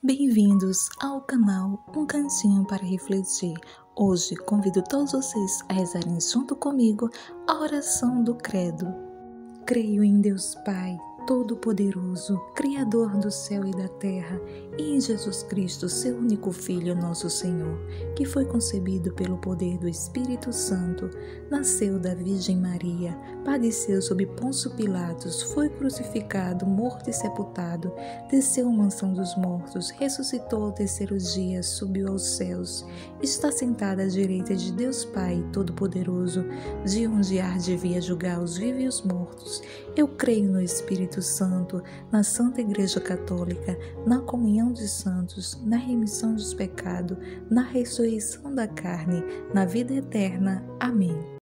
Bem-vindos ao canal Um Cantinho para Refletir. Hoje convido todos vocês a rezarem junto comigo a oração do Credo. Creio em Deus Pai Todo-Poderoso, Criador do céu e da terra, e em Jesus Cristo, seu único Filho, nosso Senhor, que foi concebido pelo poder do Espírito Santo, nasceu da Virgem Maria, padeceu sob Ponço Pilatos, foi crucificado, morto e sepultado, desceu à mansão dos mortos, ressuscitou ao terceiro dia, subiu aos céus, está sentado à direita de Deus Pai Todo-Poderoso, de onde há de vir julgar os vivos e os mortos. Eu creio no Espírito Espírito Santo, na Santa Igreja Católica, na comunhão dos santos, na remissão dos pecados, na ressurreição da carne, na vida eterna. Amém.